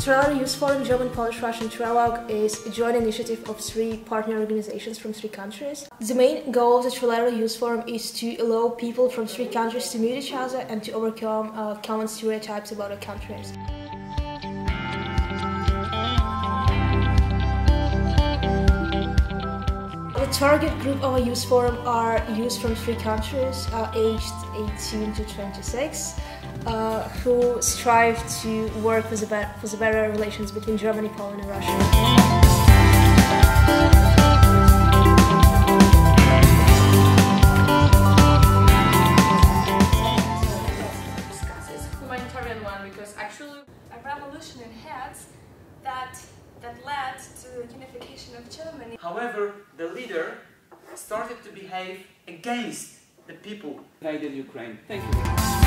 Trilateral Youth Forum German, Polish, Russian Trilogue is a joint initiative of three partner organizations from three countries. The main goal of the Trilateral Youth Forum is to allow people from three countries to meet each other and to overcome uh, common stereotypes about our countries. The target group of a youth forum are youth from three countries, uh, aged 18 to 26, uh, who strive to work for the, for the better relations between Germany, Poland, and Russia. humanitarian one because actually a revolution in heads that that led to the unification of Germany. However, the leader started to behave against the people invaded Ukraine. Thank you.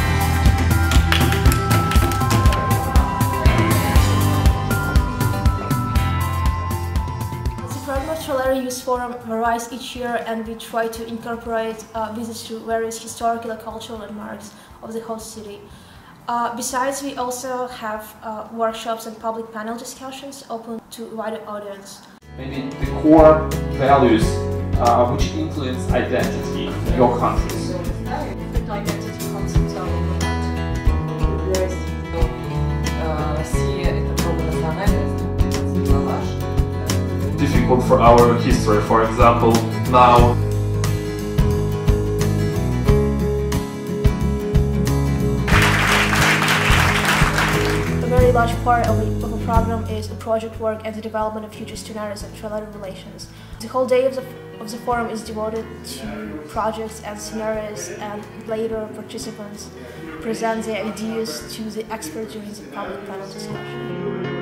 The program of Trilateral Youth Forum varies each year and we try to incorporate uh, visits to various historical and cultural landmarks of the host city. Uh, besides, we also have uh, workshops and public panel discussions open to a wider audience. maybe the core values uh, which influence identity in your countries. Difficult for our history, for example, now A very large part of a program is the project work and the development of future scenarios and trilateral relations. The whole day of the, of the forum is devoted to projects and scenarios and later participants present their ideas to the experts during the public panel discussion.